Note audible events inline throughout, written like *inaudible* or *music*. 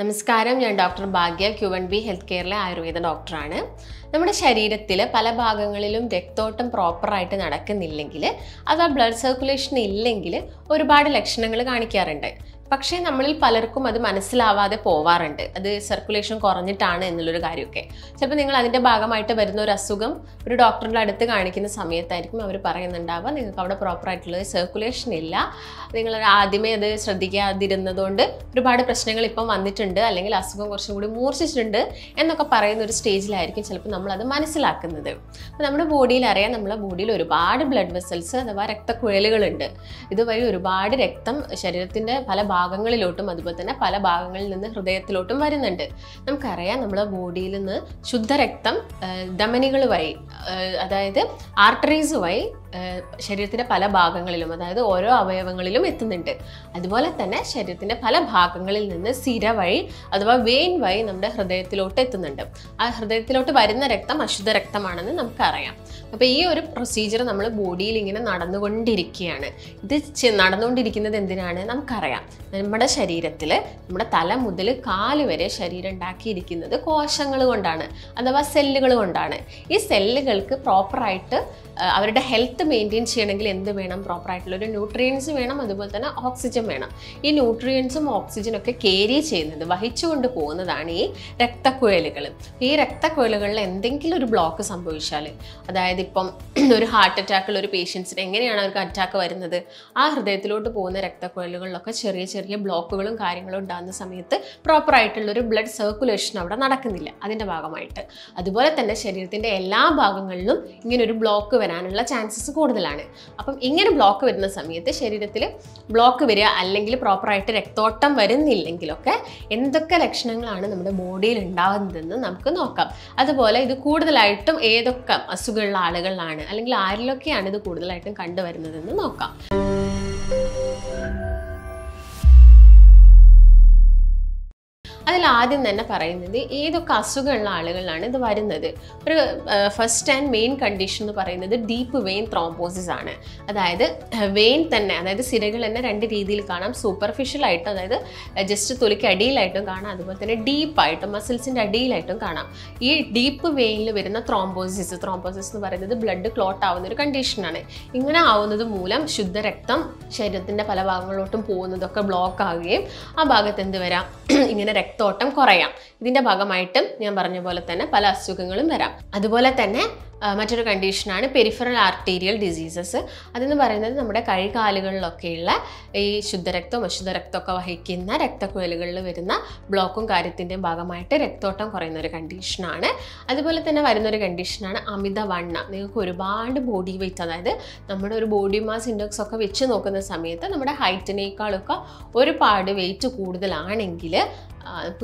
നമസ്കാരം. ഞാൻ doctor Bhagya Q N B health കെയറിലെ Ayurveda ഡോക്ടറാണ്. നമ്മുടെ ശരീരത്തിൽ പല ഭാഗങ്ങളിലും രക്തോട്ടം പ്രോപ്പറായിട്ട് നടക്കുന്നില്ലെങ്കിൽ അഥവാ ബ്ലഡ് സർക്കുലേഷൻ ഇല്ലെങ്കിൽ ഒരുപാട് ലക്ഷണങ്ങൾ കാണിക്കാറുണ്ട്. പക്ഷേ നമ്മളിൽ പലർക്കും അത് മനസ്സിലാവാതെ പോവാറുണ്ട്. അത് സർക്കുലേഷൻ കുറഞ്ഞിട്ടാണ് എന്നുള്ളൊരു കാര്യമൊക്കെ. ചിലപ്പോൾ നിങ്ങൾ അതിന്റെ ഭാഗമായിട്ട് വരുന്ന ഒരു അസുഖം ഒരു ഡോക്ടറിന്റെ അടുത്ത് കാണിക്കുന്ന സമയത്തായിരിക്കും അവർ പറയുന്നുണ്ടാവുക. നിങ്ങൾക്ക് അവിടെ പ്രോപ്പറായിട്ടുള്ള സർക്കുലേഷൻ ഇല്ല. നിങ്ങൾ ആദ്യമേ അത് ശ്രദ്ധിക്കാതിരുന്നതുകൊണ്ട് ഒരുപാട് പ്രശ്നങ്ങൾ ഇപ്പം വന്നിട്ടുണ്ട്. അല്ലെങ്കിൽ അസുഖം കുറച്ചും കൂടി മൂർച്ഛിച്ചിട്ടുണ്ട് എന്നൊക്കെ പറയുന്ന ഒരു സ്റ്റേജിലായിരിക്കും ചിലപ്പോൾ നമ്മളത് മനസ്സിലാക്കുന്നത്. അപ്പോൾ നമ്മുടെ ബോഡിയിൽ അറിയാം നമ്മുടെ ബോഡിയിൽ ഒരുപാട് ബ്ലഡ് വെസൽസ് അഥവാ രക്തക്കുഴലുകളുണ്ട്. ഇതുവഴി ഒരുപാട് രക്തം ശരീരത്തിന്റെ പല ഭാഗങ്ങളിലോട്ടും അതുപോലെ തന്നെ പല ഭാഗങ്ങളിൽ നിന്ന് ഹൃദയത്തിലോട്ടും വരുന്നുണ്ട്. നമുക്കറിയാം നമ്മുടെ ബോഡിയിൽ നിന്ന് ശുദ്ധരക്തം ധമനികൾ വഴി അതായത് ആർട്ടറീസ് വഴി ശരീരത്തിന്റെ പല ഭാഗങ്ങളിലും അതായത് ഓരോ അവയവങ്ങളിലും എത്തുന്നുണ്ട്. അതുപോലെ തന്നെ ശരീരത്തിന്റെ പല ഭാഗങ്ങളിൽ നിന്ന് സിര വഴി അഥവാ വെയിൻ വഴി നമ്മുടെ ഹൃദയത്തിലോട്ട് എത്തുന്നുണ്ട്. ആ ഹൃദയത്തിലോട്ട് വരുന്ന രക്തം അശുദ്ധ രക്തമാണെന്ന് നമുക്കറിയാം. അപ്പോൾ ഈ ഒരു പ്രൊസീജിയർ നമ്മൾ ബോഡിയിൽ ഇങ്ങനെ നടന്നുകൊണ്ടിരിക്കുകയാണ്. ഇത് നടന്നുകൊണ്ടിരിക്കുന്നത് എന്തിനാണ്? നമുക്കറിയാം. നമ്മുടെ ശരീരത്തിൽ നമ്മുടെ തല മുതൽ കാൽ വരെ ശരീരം ഉണ്ടാക്കിയിരിക്കുന്നത് കോശങ്ങൾ കൊണ്ടാണ് അഥവാ സെല്ലുകൾ കൊണ്ടാണ്. ഈ സെല്ലുകൾക്ക് പ്രോപ്പറായിട്ട് അവരുടെ ഹെൽത്ത് മെയിന്റെയിൻ ചെയ്യണമെങ്കിൽ എന്ത് വേണം? പ്രോപ്പറായിട്ടുള്ള ഒരു ന്യൂട്രിയൻസ് വേണം അതുപോലെ തന്നെ ഓക്സിജൻ വേണം. ഈ ന്യൂട്രിയൻസും ഓക്സിജനും ഒക്കെ കേരി ചെയ്യുന്നത് വഹിച്ചുകൊണ്ട് പോകുന്നതാണ് ഈ രക്തക്കുഴലുകൾ ഈ രക്തക്കുഴലുകളിൽ എന്തെങ്കിലും ഒരു ബ്ലോക്ക് സംഭവിച്ചാൽ അതായത് ഇപ്പം *clears throat* ഒരു ഹാർട്ട് അറ്റാക്കുള്ള ഒരു പേഷ്യൻസിന് എങ്ങനെയാണ് അവർക്ക് അറ്റാക്ക് വരുന്നത്? ആ ഹൃദയത്തിലോട്ട് പോകുന്ന രക്തക്കുഴലുകളിലൊക്കെ ചെറിയ ചെറിയ ബ്ലോക്കുകളും കാര്യങ്ങളും ഉണ്ടാകുന്ന സമയത്ത് ഒരു ബ്ലഡ് സർക്കുലേഷൻ അവിടെ നടക്കുന്നില്ല അതിന്റെ ഭാഗമായിട്ട്. അതുപോലെ തന്നെ ശരീരത്തിന്റെ എല്ലാ ഭാഗങ്ങളിലും ഇങ്ങനെ ഒരു ബ്ലോക്ക് വരാനുള്ള ചാൻസസ് കൂടുതലാണ്. അപ്പം ഇങ്ങനെ ബ്ലോക്ക് വരുന്ന സമയത്ത് ശരീരത്തിൽ ബ്ലോക്ക് വരിക അല്ലെങ്കിൽ പ്രോപ്പറായിട്ട് രക്തോട്ടം വരുന്നില്ലെങ്കിലൊക്കെ എന്തൊക്കെ ലക്ഷണങ്ങളാണ് നമ്മുടെ ബോഡിയിൽ ഉണ്ടാകുന്നതെന്ന് നമുക്ക് നോക്കാം. അതുപോലെ ഇത് കൂടുതലായിട്ടും ഏതൊക്കെ അസുഖമുള്ള ആളുകളിലാണ് അല്ലെങ്കിൽ ആരിലൊക്കെയാണ് ഇത് കൂടുതലായിട്ടും കണ്ടുവരുന്നതെന്ന് നോക്കാം. ആദ്യം തന്നെ പറയുന്നത് ഏതൊക്കെ അസുഖമുള്ള ആളുകളിലാണ് ഇത് വരുന്നത്. ഒരു ഫസ്റ്റ് ആൻഡ് മെയിൻ കണ്ടീഷൻ എന്ന് പറയുന്നത് ഡീപ്പ് വെയിൻ ത്രോംബോസിസ് ആണ്. അതായത് വെയിൻ തന്നെ അതായത് സിരകൾ തന്നെ രണ്ട് രീതിയിൽ കാണാം. സൂപ്പർഫിഷ്യൽ ആയിട്ടും അതായത് ജസ്റ്റ് തൊലിക്ക് അടിയിലായിട്ടും കാണാം. അതുപോലെ തന്നെ ഡീപ്പായിട്ടും മസിൽസിന്റെ അടിയിലായിട്ടും കാണാം. ഈ ഡീപ്പ് വെയിനിൽ വരുന്ന ത്രോംബോസിസ് ത്രോംബോസിസ് എന്ന് പറയുന്നത് ബ്ലഡ് ക്ലോട്ട് ആവുന്ന ഒരു കണ്ടീഷനാണ് ഇങ്ങനെ ആവുന്നത് മൂലം ശുദ്ധരക്തം ശരീരത്തിന്റെ പല ഭാഗങ്ങളിലോട്ടും പോകുന്നതൊക്കെ ബ്ലോക്ക് ആവുകയും ആ ഭാഗത്ത് എന്ത് വരാം? *clears throat* ഇങ്ങനെ രക്തോട്ടം കുറയാം. ഇതിന്റെ ഭാഗമായിട്ടും ഞാൻ പറഞ്ഞ പോലെ തന്നെ പല അസുഖങ്ങളും വരാം. അതുപോലെ തന്നെ മറ്റൊരു കണ്ടീഷനാണ് പെരിഫറൽ ആർട്ടീരിയൽ ഡിസീസസ് അതെന്ന് പറയുന്നത് നമ്മുടെ കൈകാലുകളിലൊക്കെയുള്ള ഈ ശുദ്ധരക്തവും അശുദ്ധരക്തമൊക്കെ വഹിക്കുന്ന രക്തക്കുഴലുകളിൽ വരുന്ന ബ്ലോക്കും കാര്യത്തിന്റെയും ഭാഗമായിട്ട് രക്തോട്ടം കുറയുന്ന ഒരു കണ്ടീഷനാണ് അതുപോലെ തന്നെ വരുന്നൊരു കണ്ടീഷനാണ് അമിത വണ്ണ നിങ്ങൾക്ക് ഒരുപാട് ബോഡി വെയിറ്റ് അതായത് നമ്മുടെ ഒരു ബോഡി മാസ് ഇൻഡെക്സ് ഒക്കെ വെച്ച് നോക്കുന്ന സമയത്ത് നമ്മുടെ ഹൈറ്റിനേക്കാളൊക്കെ ഒരുപാട് വെയിറ്റ് കൂടുതലാണെങ്കിൽ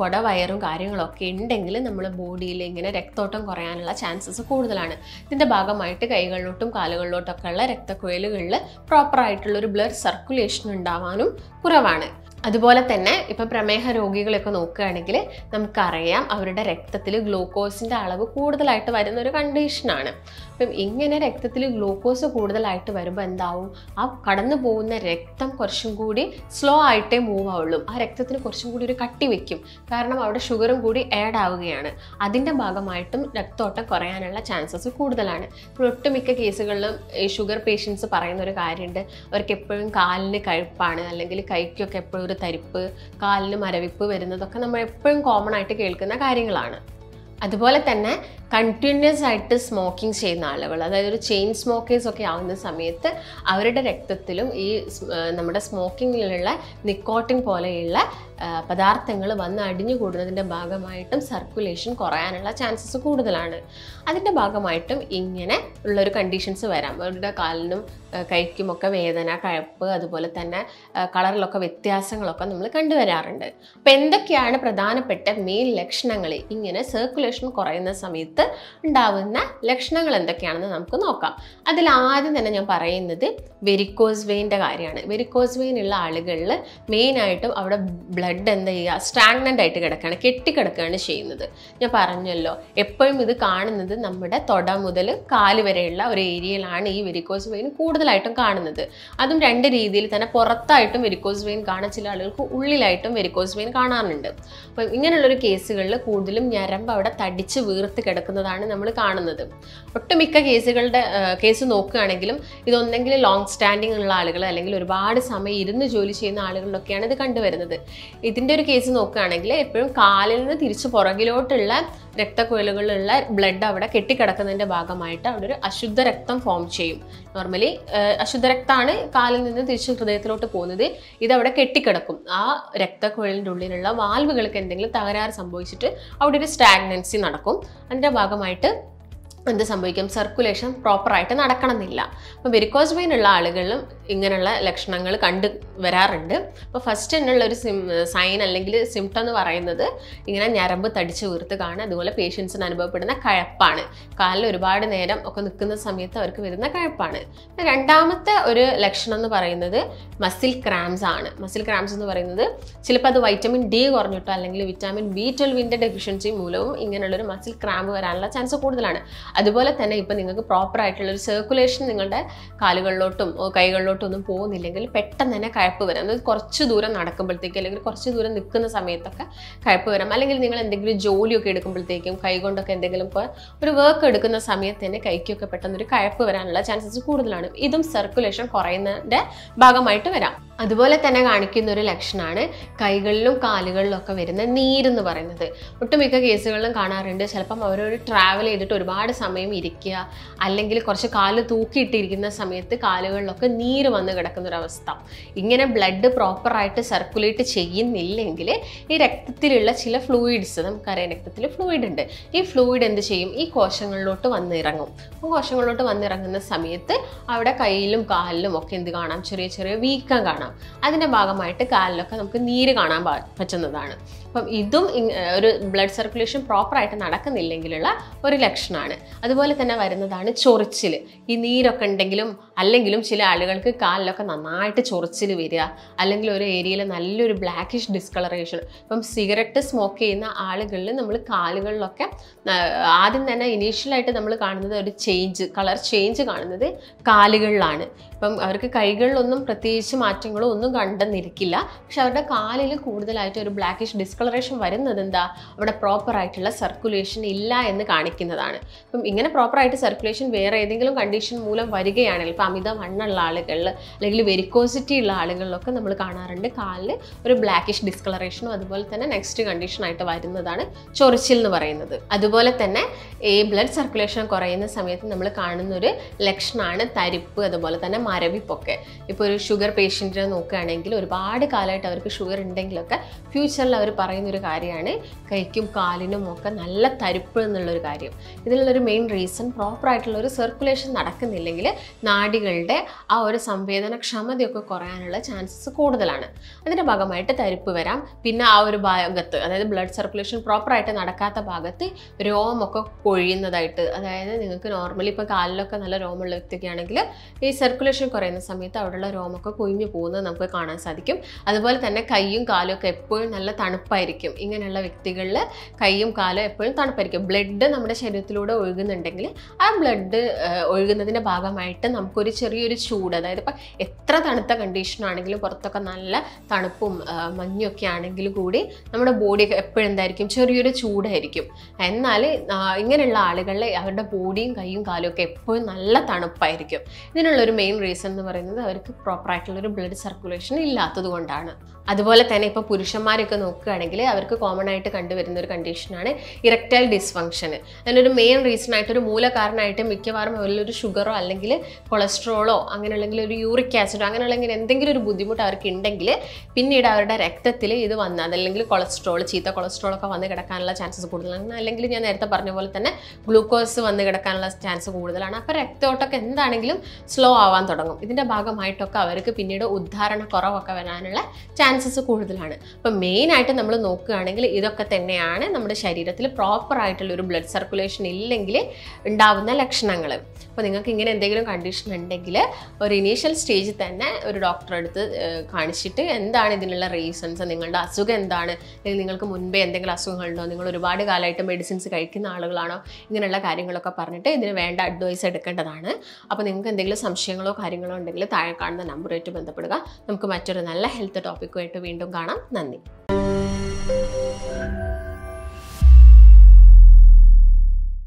കുട വയറും കാര്യങ്ങളൊക്കെ ഉണ്ടെങ്കിൽ നമ്മുടെ ബോഡിയിൽ ഇങ്ങനെ രക്തോട്ടം കുറയാനുള്ള ചാൻസസ് കൂടുതലാണ്. ഇതിന്റെ ഭാഗമായിട്ട് കൈകളിലോട്ടും കാലുകളിലോട്ടൊക്കെ ഉള്ള രക്തക്കുഴലുകളിൽ പ്രോപ്പറായിട്ടുള്ളൊരു ബ്ലഡ് സർക്കുലേഷൻ ഉണ്ടാവാനും കുറവാണ്. അതുപോലെ തന്നെ ഇപ്പം പ്രമേഹ രോഗികളൊക്കെ നോക്കുകയാണെങ്കിൽ നമുക്കറിയാം അവരുടെ രക്തത്തിൽ ഗ്ലൂക്കോസിന്റെ അളവ് കൂടുതലായിട്ട് വരുന്ന ഒരു കണ്ടീഷനാണ് അപ്പം ഇങ്ങനെ രക്തത്തിൽ ഗ്ലൂക്കോസ് കൂടുതലായിട്ട് വരുമ്പോൾ എന്താവും? ആ കടന്നു പോകുന്ന രക്തം കുറച്ചും കൂടി സ്ലോ ആയിട്ടേ മൂവ് ആവുള്ളൂ. ആ രക്തത്തിന് കുറച്ചും കൂടി ഒരു കട്ടി വയ്ക്കും കാരണം അവിടെ ഷുഗറും കൂടി ആഡ് ആവുകയാണ്. അതിന്റെ ഭാഗമായിട്ടും രക്തോട്ടം കുറയാനുള്ള ചാൻസസ് കൂടുതലാണ്. ഇപ്പോൾ ഒട്ടുമിക്ക കേസുകളിലും ഈ ഷുഗർ പേഷ്യൻസ് പറയുന്ന ഒരു കാര്യമുണ്ട്. അവർക്ക് എപ്പോഴും കാലിന് കഴുപ്പാണ് അല്ലെങ്കിൽ കൈക്കൊക്കെ എപ്പോഴും ഒരു തരിപ്പ് കാലിന് മരവിപ്പ് വരുന്നതൊക്കെ നമ്മൾ എപ്പോഴും കോമൺ ആയിട്ട് കേൾക്കുന്ന കാര്യങ്ങളാണ്. അതുപോലെ തന്നെ കണ്ടിന്യൂസ് ആയിട്ട് സ്മോക്കിംഗ് ചെയ്യുന്ന ആളുകൾ അതായത് ഒരു ചെയിൻ സ്മോക്കേഴ്സ് ഒക്കെ ആവുന്ന സമയത്ത് അവരുടെ രക്തത്തിലും ഈ നമ്മുടെ സ്മോക്കിങ്ങിലുള്ള നിക്കോട്ടിൻ പോലെയുള്ള പദാർത്ഥങ്ങൾ വന്ന് അടിഞ്ഞു കൂടുന്നതിന്റെ ഭാഗമായിട്ടും സർക്കുലേഷൻ കുറയാനുള്ള ചാൻസസ് കൂടുതലാണ്. അതിന്റെ ഭാഗമായിട്ടും ഇങ്ങനെ ഉള്ളൊരു കണ്ടീഷൻസ് വരാം. അവരുടെ കാലിനും കൈക്കുമൊക്കെ വേദന കഴപ്പ് അതുപോലെ തന്നെ കളറിലൊക്കെ വ്യത്യാസങ്ങളൊക്കെ നമ്മൾ കണ്ടുവരാറുണ്ട്. അപ്പോൾ എന്തൊക്കെയാണ് പ്രധാനപ്പെട്ട മെയിൻ ലക്ഷണങ്ങൾ? ഇങ്ങനെ സർക്കുലേഷൻ കുറയുന്ന സമയത്ത് ഉണ്ടാവുന്ന ലക്ഷണങ്ങൾ എന്തൊക്കെയാണെന്ന് നമുക്ക് നോക്കാം. അതിൽ ആദ്യം തന്നെ ഞാൻ പറയുന്നത് വെരിക്കോസ് വെയിന്റെ കാര്യമാണ്. വെരിക്കോസ് വെയിൻ ഉള്ള ആളുകളിൽ മെയിനായിട്ടും അവിടെ ബ്ലഡ് എന്താ ചെയ്യുക സ്റ്റാഗ്നന്റ് ആയിട്ട് കിടക്കുകയാണ് കെട്ടിക്കിടക്കുകയാണ് ചെയ്യുന്നത്. ഞാൻ പറഞ്ഞല്ലോ എപ്പോഴും ഇത് കാണുന്നത് നമ്മുടെ തൊട മുതൽ കാൽ വരെയുള്ള ഒരു ഏരിയയിലാണ് ഈ വെരിക്കോസ് വെയിൻ കൂടുതലായിട്ടും കാണുന്നത്. അതും രണ്ട് രീതിയിൽ തന്നെ പുറത്തായിട്ടും വെരിക്കോസ് വെയിൻ കാണാൻ ചില ആളുകൾക്ക് ഉള്ളിലായിട്ടും വെരിക്കോസ് വെയിൻ കാണാറുണ്ട്. അപ്പം ഇങ്ങനെയുള്ളൊരു കേസുകളിൽ കൂടുതലും ഞരമ്പ് അവിടെ തടിച്ച് വീർത്ത് കിടക്കുന്നതാണ് നമ്മൾ കാണുന്നത്. ഒട്ടുമിക്ക കേസുകളുടെ കേസ് നോക്കുകയാണെങ്കിലും ഇതൊന്നെങ്കിൽ ലോങ് സ്റ്റാൻഡിങ് ഉള്ള ആളുകൾ അല്ലെങ്കിൽ ഒരുപാട് സമയം ഇരുന്ന് ജോലി ചെയ്യുന്ന ആളുകളിലൊക്കെയാണ് ഇത് കണ്ടുവരുന്നത്. ഇതിന്റെ ഒരു കേസ് നോക്കുകയാണെങ്കിൽ എപ്പോഴും കാലിൽ നിന്ന് തിരിച്ച് പുറകിലോട്ടുള്ള രക്തക്കുഴലുകളിലുള്ള ബ്ലഡ് അവിടെ കെട്ടിക്കിടക്കുന്നതിന്റെ ഭാഗമായിട്ട് അവിടെ ഒരു അശുദ്ധ രക്തം ഫോം ചെയ്യും. നോർമലി അശുദ്ധ രക്തമാണ് കാലിൽ നിന്ന് തിരിച്ച് ഹൃദയത്തിലോട്ട് പോകുന്നത്. ഇതവിടെ കെട്ടിക്കിടക്കും. ആ രക്തക്കുഴലിന്റെ ഉള്ളിലുള്ള വാൽവുകൾക്ക് എന്തെങ്കിലും തകരാറ് സംഭവിച്ചിട്ട് അവിടെ ഒരു സ്റ്റാഗ്നൻസി നടക്കും. അതിന്റെ ഭാഗമായിട്ട് എന്ത് സംഭവിക്കും? സർക്കുലേഷൻ പ്രോപ്പറായിട്ട് നടക്കണമെന്നില്ല. അപ്പോൾ വെരിക്കോസ് വെയിൻ ഉള്ള ആളുകളിലും ഇങ്ങനെയുള്ള ലക്ഷണങ്ങൾ കണ്ടു വരാറുണ്ട്. അപ്പോൾ ഫസ്റ്റ് തന്നെയുള്ള ഒരു സിം സൈൻ അല്ലെങ്കിൽ സിംറ്റം എന്ന് പറയുന്നത് ഇങ്ങനെ ഞരമ്പ് തടിച്ച് വീർത്ത് കാണുക അതുപോലെ പേഷ്യൻസിന് അനുഭവപ്പെടുന്ന കഴപ്പാണ്. കാലിൽ ഒരുപാട് നേരം ഒക്കെ നിൽക്കുന്ന സമയത്ത് അവർക്ക് വരുന്ന കഴപ്പാണ്. രണ്ടാമത്തെ ഒരു ലക്ഷണം എന്ന് പറയുന്നത് മസിൽ ക്രാംസ് ആണ്. മസിൽ ക്രാംസ് എന്ന് പറയുന്നത് ചിലപ്പോൾ അത് വൈറ്റമിൻ ഡി കുറഞ്ഞിട്ടോ അല്ലെങ്കിൽ വിറ്റാമിൻ ബി ട്വൽവിന്റെ ഡെഫിഷ്യൻസി മൂലവും ഇങ്ങനെയുള്ളൊരു മസിൽ ക്രാമ്പ് വരാനുള്ള ചാൻസ് കൂടുതലാണ്. അതുപോലെ തന്നെ ഇപ്പം നിങ്ങൾക്ക് പ്രോപ്പർ ആയിട്ടുള്ള ഒരു സർക്കുലേഷൻ നിങ്ങളുടെ കാലുകളിലോട്ടും കൈകളിലോട്ടും ഒന്നും പോകുന്നില്ലെങ്കിൽ പെട്ടെന്ന് തന്നെ കഴപ്പ് വരാം. അതായത് കുറച്ച് ദൂരം നടക്കുമ്പോഴത്തേക്ക് അല്ലെങ്കിൽ കുറച്ച് ദൂരം നിൽക്കുന്ന സമയത്തൊക്കെ കഴപ്പ് വരാം. അല്ലെങ്കിൽ നിങ്ങൾ എന്തെങ്കിലും ജോലിയൊക്കെ എടുക്കുമ്പോഴത്തേക്കും കൈകൊണ്ടൊക്കെ എന്തെങ്കിലും ഒരു വർക്ക് എടുക്കുന്ന സമയത്ത് തന്നെ കൈക്കൊക്കെ പെട്ടെന്ന് ഒരു കഴപ്പ് വരാനുള്ള ചാൻസസ് കൂടുതലാണ്. ഇതും സർക്കുലേഷൻ കുറയുന്നതിന്റെ ഭാഗമായിട്ട് വരാം. അതുപോലെ തന്നെ കാണിക്കുന്ന ഒരു ലക്ഷണമാണ് കൈകളിലും കാലുകളിലും ഒക്കെ വരുന്ന നീരെന്ന് പറയുന്നത്. ഒട്ടുമിക്ക കേസുകളിലും കാണാറുണ്ട്. ചിലപ്പം അവരൊരു ട്രാവൽ ചെയ്തിട്ട് ഒരുപാട് സമയം ഇരിക്കുക അല്ലെങ്കിൽ കുറച്ച് കാൽ തൂക്കിയിട്ടിരിക്കുന്ന സമയത്ത് കാലുകളിലൊക്കെ നീര് വന്ന് കിടക്കുന്ന ഒരു അവസ്ഥ ഇങ്ങനെ ബ്ലഡ് പ്രോപ്പറായിട്ട് സർക്കുലേറ്റ് ചെയ്യുന്നില്ലെങ്കിൽ ഈ രക്തത്തിലുള്ള ചില ഫ്ലൂയിഡ്സ് നമുക്കറിയാം രക്തത്തിൽ ഫ്ലൂയിഡ് ഉണ്ട്. ഈ ഫ്ലൂയിഡ് എന്ത് ചെയ്യും? ഈ കോശങ്ങളിലോട്ട് വന്നിറങ്ങും. അപ്പോൾ കോശങ്ങളിലോട്ട് വന്നിറങ്ങുന്ന സമയത്ത് അവിടെ കയ്യിലും കാലിലും ഒക്കെ എന്ത് കാണാം? ചെറിയ ചെറിയ വീക്കം കാണാം. അതിന്റെ ഭാഗമായിട്ട് കാലിലൊക്കെ നമുക്ക് നീര് കാണാൻ പറ്റുന്നതാണ്. അപ്പം ഇതും ഒരു ബ്ലഡ് സർക്കുലേഷൻ പ്രോപ്പറായിട്ട് നടക്കുന്നില്ലെങ്കിലുള്ള ഒരു ലക്ഷണമാണ് അതുപോലെ തന്നെ വരുന്നതാണ് ചൊറിച്ചിൽ ഈ നീരൊക്കെ ഉണ്ടെങ്കിലും അല്ലെങ്കിലും ചില ആളുകൾക്ക് കാലിലൊക്കെ നന്നായിട്ട് ചൊറിച്ചിൽ വരിക അല്ലെങ്കിൽ ഒരു ഏരിയയിൽ നല്ലൊരു ബ്ലാക്കിഷ് ഡിസ്കളറേഷൻ ഇപ്പം സിഗരറ്റ് സ്മോക്ക് ചെയ്യുന്ന ആളുകളിൽ നമ്മൾ കാലുകളിലൊക്കെ ആദ്യം തന്നെ ഇനീഷ്യലായിട്ട് നമ്മൾ കാണുന്നത് ഒരു ചേഞ്ച് കളർ ചേഞ്ച് കാണുന്നത് കാലുകളിലാണ്. ഇപ്പം അവർക്ക് കൈകളിലൊന്നും പ്രത്യേകിച്ച് മാറ്റങ്ങളോ ഒന്നും കണ്ടെന്നിരിക്കില്ല. പക്ഷെ അവരുടെ കാലിൽ കൂടുതലായിട്ട് ഒരു ബ്ലാക്കിഷ് ഡിസ്കളറേഷൻ വരുന്നത് എന്താ? അവിടെ പ്രോപ്പറായിട്ടുള്ള സർക്കുലേഷൻ ഇല്ല എന്ന് കാണിക്കുന്നതാണ്. ഇപ്പം ഇങ്ങനെ പ്രോപ്പറായിട്ട് സർക്കുലേഷൻ വേറെ ഏതെങ്കിലും കണ്ടീഷൻ മൂലം വരികയാണെങ്കിൽ ഇപ്പം അമിത മണ്ണുള്ള ആളുകളിൽ അല്ലെങ്കിൽ വെരിക്കോസിറ്റി ഉള്ള ആളുകളിലൊക്കെ നമ്മൾ കാണാറുണ്ട് കാലിൽ ഒരു ബ്ലാക്കിഷ് ഡിസ്കളറേഷനും അതുപോലെ തന്നെ നെക്സ്റ്റ് കണ്ടീഷനായിട്ട് വരുന്നതാണ് ചൊറിച്ചിൽ എന്ന് പറയുന്നത്. അതുപോലെ തന്നെ ഈ ബ്ലഡ് സർക്കുലേഷൻ കുറയുന്ന സമയത്ത് നമ്മൾ കാണുന്ന ഒരു ലക്ഷണമാണ് തരിപ്പ് അതുപോലെ തന്നെ മരവിപ്പൊക്കെ ഇപ്പോൾ ഒരു ഷുഗർ പേഷ്യന്റിനെ നോക്കുകയാണെങ്കിൽ ഒരുപാട് കാലമായിട്ട് അവർക്ക് ഷുഗർ ഉണ്ടെങ്കിലൊക്കെ ഫ്യൂച്ചറിൽ അവർ പറയുന്നൊരു കാര്യമാണ് കൈക്കും കാലിനും ഒക്കെ നല്ല തരിപ്പ് എന്നുള്ളൊരു കാര്യം. ഇതിനുള്ളൊരു മെയിൻ റീസൺ പ്രോപ്പറായിട്ടുള്ള ഒരു സർക്കുലേഷൻ നടക്കുന്നില്ലെങ്കിൽ നാടികളുടെ ആ ഒരു സംവേദനക്ഷമതയൊക്കെ കുറയാനുള്ള ചാൻസസ് കൂടുതലാണ്. അതിന്റെ ഭാഗമായിട്ട് തരിപ്പ് വരാം. പിന്നെ ആ ഒരു ഭാഗത്ത് അതായത് ബ്ലഡ് സർക്കുലേഷൻ പ്രോപ്പറായിട്ട് നടക്കാത്ത ഭാഗത്ത് രോമൊക്കെ കൊഴിയുന്നതായിട്ട് അതായത് നിങ്ങൾക്ക് നോർമലി ഇപ്പോൾ കാലിലൊക്കെ നല്ല രോമമുള്ള വ്യക്തിയൊക്കെയാണെങ്കിൽ ഈ സർക്കുലേഷൻ കുറയുന്ന സമയത്ത് അവിടെയുള്ള രോമൊക്കെ കൊഴിഞ്ഞു പോകുന്നത് നമുക്ക് കാണാൻ സാധിക്കും. അതുപോലെ തന്നെ കൈയും കാലും ഒക്കെ എപ്പോഴും നല്ല തണുപ്പായിരിക്കും. ഇങ്ങനെയുള്ള വ്യക്തികളിൽ കൈയും കാലും എപ്പോഴും തണുപ്പായിരിക്കും. ബ്ലഡ് നമ്മുടെ ശരീരത്തിലൂടെ ഒഴുകുന്നുണ്ടെങ്കിൽ ആ ബ്ലഡ് ഒഴുകുന്നതിന്റെ ഭാഗമായിട്ട് നമുക്കൊരു ചെറിയൊരു ചൂട് അതായത് ഇപ്പം എത്ര തണുത്ത കണ്ടീഷൻ ആണെങ്കിലും പുറത്തൊക്കെ നല്ല തണുപ്പും മഞ്ഞൊക്കെ ആണെങ്കിൽ കൂടി നമ്മുടെ ബോഡി എപ്പോഴും എന്തായിരിക്കും? ചെറിയൊരു ചൂടായിരിക്കും. എന്നാൽ ഇങ്ങനെയുള്ള ആളുകളിൽ അവരുടെ ബോഡിയും കൈയും കാലും ഒക്കെ എപ്പോഴും നല്ല തണുപ്പായിരിക്കും. ഇതിനുള്ളൊരു മെയിൻ റീസൺ എന്ന് പറയുന്നത് അവർക്ക് പ്രോപ്പറായിട്ടുള്ളൊരു ബ്ലഡ് സർക്കുലേഷൻ ഇല്ലാത്തത് കൊണ്ടാണ് അതുപോലെ തന്നെ ഇപ്പോൾ പുരുഷന്മാരൊക്കെ നോക്കുകയാണെങ്കിൽ അവർക്ക് കോമൺ ആയിട്ട് കണ്ടുവരുന്ന ഒരു കണ്ടീഷനാണ് ഇറക്റ്റൈൽ ഡിസ്ഫങ്ഷൻ അതിനൊരു മെയിൻ റീസൺ ആയിട്ട് ഒരു മൂലകാരണമായിട്ട് മിക്കവാറും അവരിലൊരു ഷുഗറോ അല്ലെങ്കിൽ കൊളസ്ട്രോളോ അങ്ങനെ അല്ലെങ്കിൽ ഒരു യൂറിക് ആസിഡോ അങ്ങനെ അല്ലെങ്കിൽ എന്തെങ്കിലും ഒരു ബുദ്ധിമുട്ട് അവർക്ക് ഉണ്ടെങ്കിൽ പിന്നീട് അവരുടെ രക്തത്തിൽ ഇത് വന്ന് അതല്ലെങ്കിൽ കൊളസ്ട്രോൾ ചീത്ത കൊളസ്ട്രോൾ ഒക്കെ വന്ന് കിടക്കാനുള്ള ചാൻസസ് കൂടുതലാണ്. അല്ലെങ്കിൽ ഞാൻ നേരത്തെ പറഞ്ഞ പോലെ തന്നെ ഗ്ലൂക്കോസ് വന്ന് കിടക്കാനുള്ള ചാൻസ് കൂടുതലാണ്. അപ്പോൾ രക്തോട്ടൊക്കെ എന്താണെങ്കിലും സ്ലോ ആവാൻ തുടങ്ങും. ഇതിന്റെ ഭാഗമായിട്ടൊക്കെ അവർക്ക് പിന്നീട് ഉദ്ധാരണ കുറവൊക്കെ വരാനുള്ള ചാൻസ് ചാൻസസ് കൂടുതലാണ്. അപ്പം മെയിനായിട്ട് നമ്മൾ നോക്കുകയാണെങ്കിൽ ഇതൊക്കെ തന്നെയാണ് നമ്മുടെ ശരീരത്തിൽ പ്രോപ്പർ ആയിട്ടുള്ള ഒരു ബ്ലഡ് സർക്കുലേഷൻ ഇല്ലെങ്കിൽ ഉണ്ടാവുന്ന ലക്ഷണങ്ങൾ. അപ്പോൾ നിങ്ങൾക്ക് ഇങ്ങനെ എന്തെങ്കിലും കണ്ടീഷൻ ഉണ്ടെങ്കിൽ ഒരു ഇനീഷ്യൽ സ്റ്റേജിൽ തന്നെ ഒരു ഡോക്ടറെ അടുത്ത് കാണിച്ചിട്ട് എന്താണ് ഇതിനുള്ള റീസൺസ് നിങ്ങളുടെ അസുഖം എന്താണ് അല്ലെങ്കിൽ നിങ്ങൾക്ക് മുൻപേ എന്തെങ്കിലും അസുഖങ്ങളുണ്ടോ നിങ്ങൾ ഒരുപാട് കാലമായിട്ട് മെഡിസിൻസ് കഴിക്കുന്ന ആളുകളാണോ ഇങ്ങനെയുള്ള കാര്യങ്ങളൊക്കെ പറഞ്ഞിട്ട് ഇതിന് വേണ്ട അഡ്വൈസ് എടുക്കേണ്ടതാണ്. അപ്പോൾ നിങ്ങൾക്ക് എന്തെങ്കിലും സംശയങ്ങളോ കാര്യങ്ങളോ ഉണ്ടെങ്കിൽ താഴെ കാണുന്ന നമ്പറുമായിട്ട് ബന്ധപ്പെടുക. നമുക്ക് മറ്റൊരു നല്ല ഹെൽത്ത് ടോപ്പിക്കുമായിട്ട് വീണ്ടും കാണാം. നന്ദി.